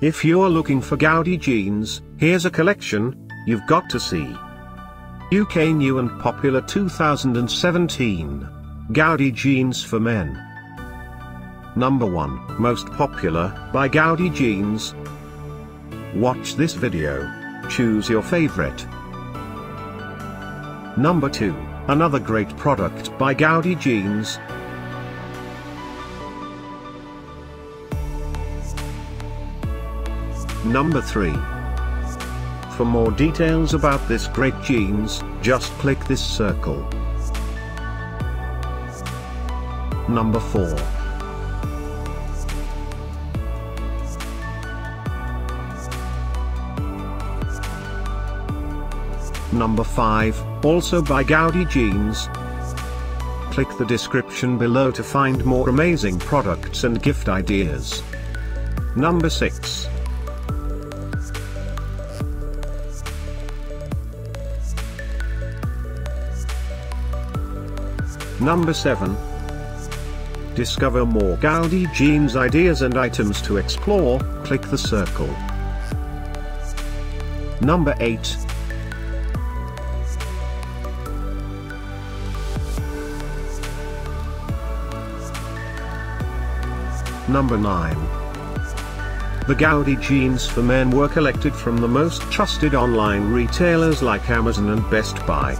If you're looking for Gaudi jeans, here's a collection you've got to see. UK new and popular 2017 Gaudi jeans for men. Number 1 Most popular by Gaudi jeans. Watch this video. Choose your favorite. Number 2 Another great product by Gaudi jeans. Number 3. For more details about this great jeans, just click this circle. Number 4. Number 5, also by Gaudi Jeans. Click the description below to find more amazing products and gift ideas. Number 6. Number 7. Discover more Gaudi jeans ideas and items to explore, click the circle. Number 8. Number 9. The Gaudi jeans for men were collected from the most trusted online retailers like Amazon and Best Buy.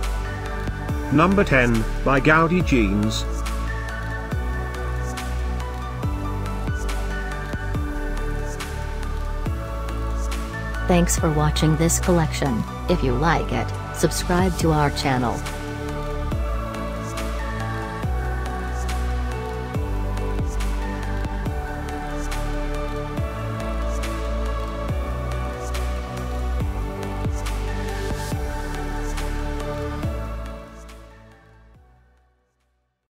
Number 10, by Gaudi Jeans. Thanks for watching this collection. If you like it, subscribe to our channel.